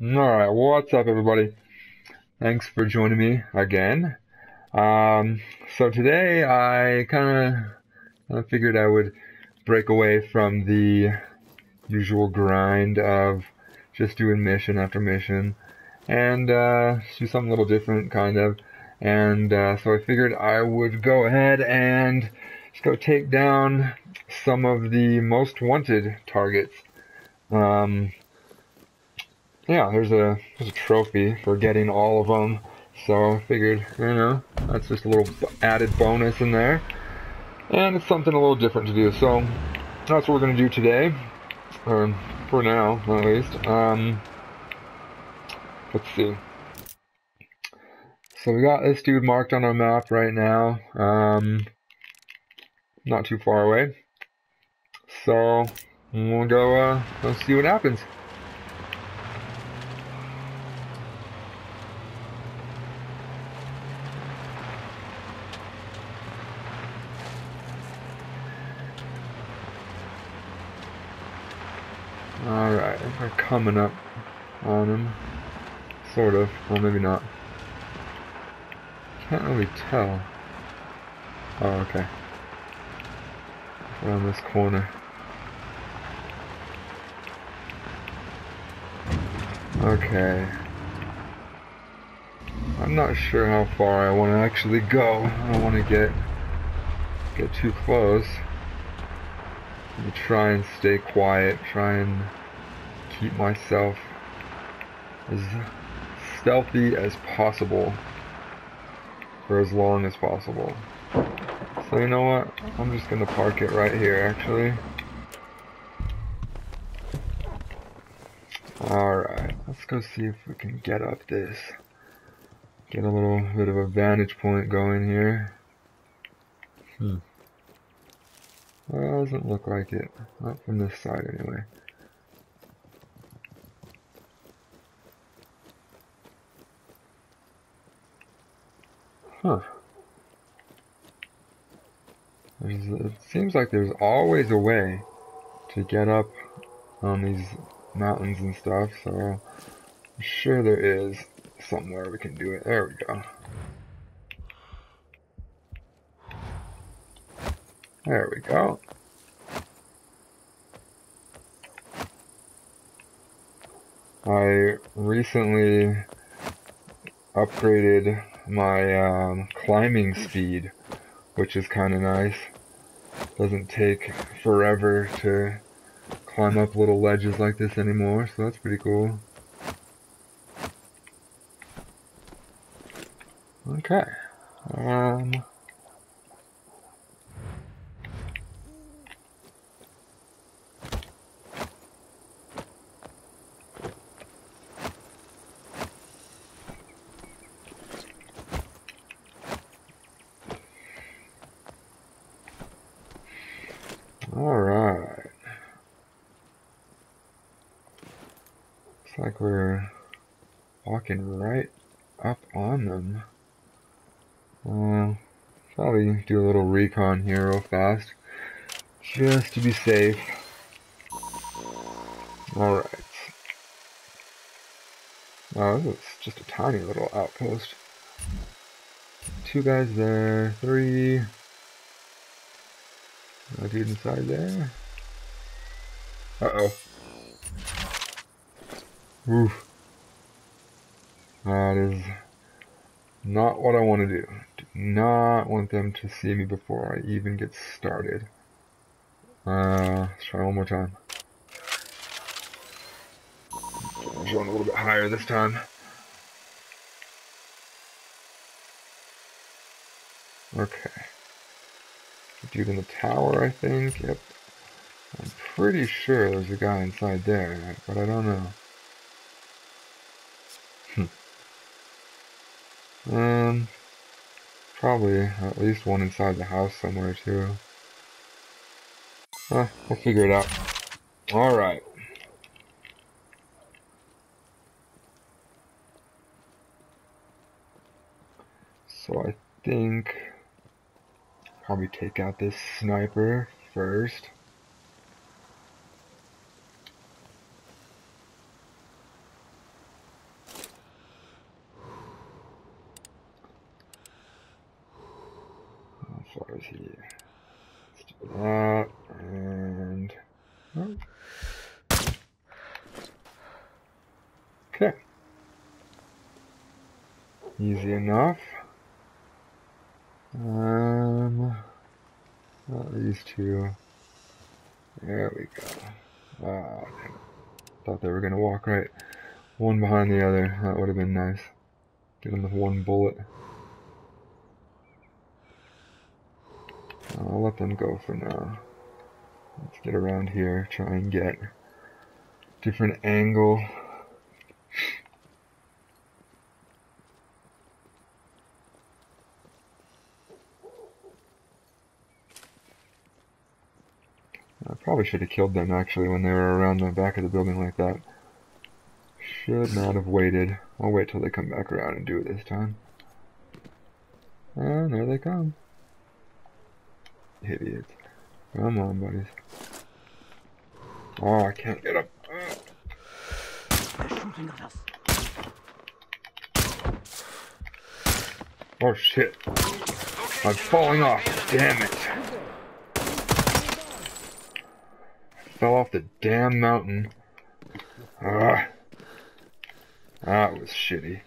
Alright, what's up everybody? Thanks for joining me again. Um, so today I kind of figured I would break away from the usual grind of just doing mission after mission and uh, do something a little different kind of. And uh, so I figured I would go ahead and just go take down some of the most wanted targets. Um, yeah, there's a there's a trophy for getting all of them. So I figured, you know, that's just a little added bonus in there. And it's something a little different to do. So that's what we're going to do today. Or for now, at least. Um, let's see. So we got this dude marked on our map right now. Um, not too far away. So we'll go, uh, let's see what happens. Alright, we're coming up on him. Sort of. Well, maybe not. Can't really tell. Oh, okay. Around this corner. Okay. I'm not sure how far I want to actually go. I don't want to get get too close. try and stay quiet. Try and keep myself as stealthy as possible for as long as possible. So you know what? I'm just gonna park it right here actually. Alright, let's go see if we can get up this. Get a little bit of a vantage point going here. Hmm. Well, doesn't look like it. Not from this side anyway. Huh. There's, it seems like there's always a way to get up on these mountains and stuff, so I'm sure there is somewhere we can do it. There we go. There we go. I recently upgraded my um, climbing speed, which is kind of nice. Doesn't take forever to climb up little ledges like this anymore, so that's pretty cool. Okay. Um... like we're walking right up on them. Uh, probably do a little recon here real fast, just to be safe. Alright. Oh, this is just a tiny little outpost. Two guys there, three. A dude inside there. Uh-oh. Oof. That is not what I want to do. Do not want them to see me before I even get started. Uh, let's try one more time. I'm going a little bit higher this time. Okay. Dude in the tower, I think. Yep. I'm pretty sure there's a guy inside there, but I don't know. Um, probably at least one inside the house somewhere too. Huh, we'll figure it out. Alright. So I think probably take out this sniper first. is he? Let's do that, and... oh. Okay. Easy enough. Um, well, these two. There we go. Ah, thought they were gonna walk right one behind the other. That would have been nice. Get them with one bullet. I'll let them go for now. Let's get around here, try and get different angle. I probably should have killed them actually when they were around the back of the building like that. Should not have waited. I'll wait till they come back around and do it this time. And there they come. Idiots. Come on, buddies. Oh, I can't get up. They're shooting at us. Oh shit. I'm falling off. Damn it. Fell off the damn mountain. Ah. That was shitty.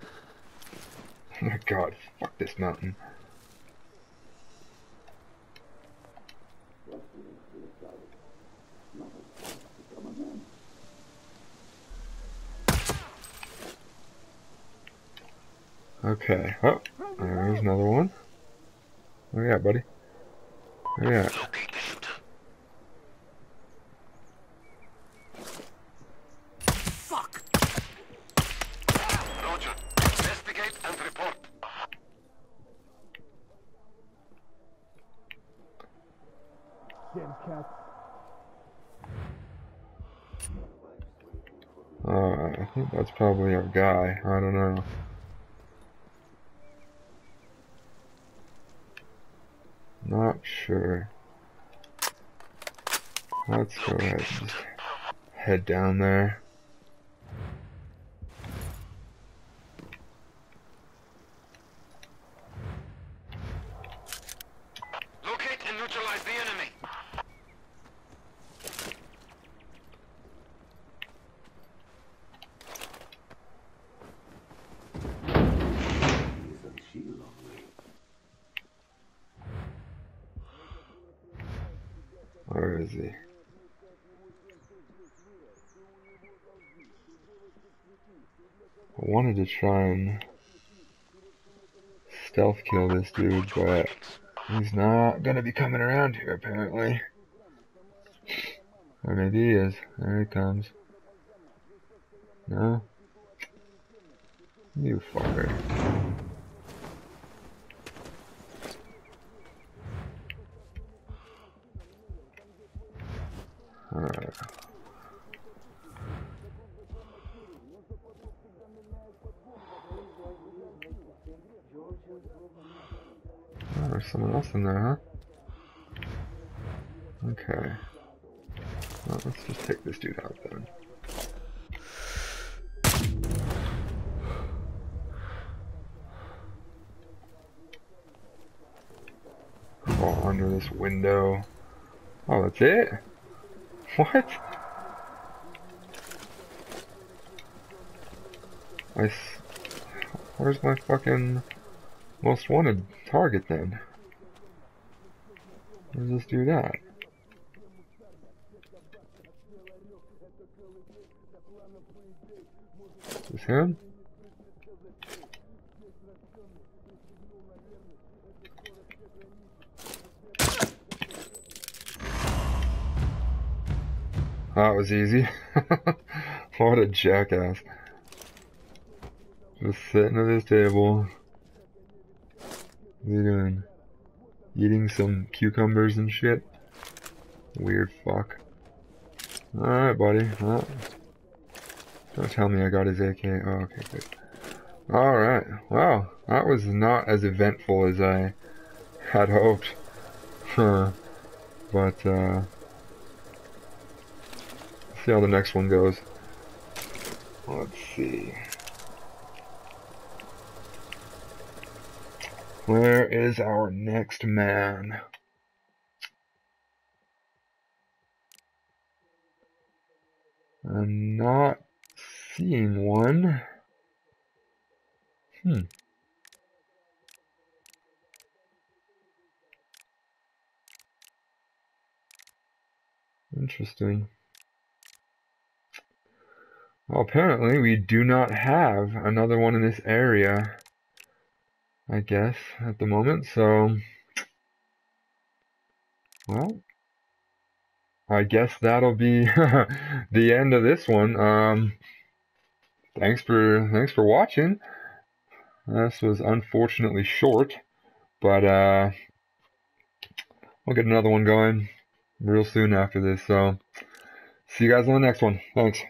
Oh my god, fuck this mountain. Okay, oh, there's another one. You at, buddy? Where you at? Locate the shooter. Fuck! Roger. Investigate and report. Alright, I think that's probably our guy. I don't know. Not sure. Let's go ahead and head down there. Locate and neutralize the enemy. Where is he? I wanted to try and stealth kill this dude, but he's not gonna be coming around here apparently. Or maybe he is. There he comes. No? You fucker. There's someone else in there, huh? Okay. Well, let's just take this dude out then. Crawl under this window. Oh, that's it? What? I s Where's my fucking most wanted target then? Let's this do that? Is this him? That was easy. what a jackass. Just sitting at his table. What's he doing? Eating some cucumbers and shit? Weird fuck. Alright, buddy. Well, don't tell me I got his AK. Oh, okay, good. Alright. Wow. That was not as eventful as I had hoped. Huh. But, uh... See how the next one goes. Let's see. Where is our next man? I'm not seeing one. Hmm. Interesting. Well, apparently we do not have another one in this area, I guess, at the moment, so... Well, I guess that'll be the end of this one. Um, thanks for thanks for watching. This was unfortunately short, but uh, we'll get another one going real soon after this. So, see you guys on the next one. Thanks.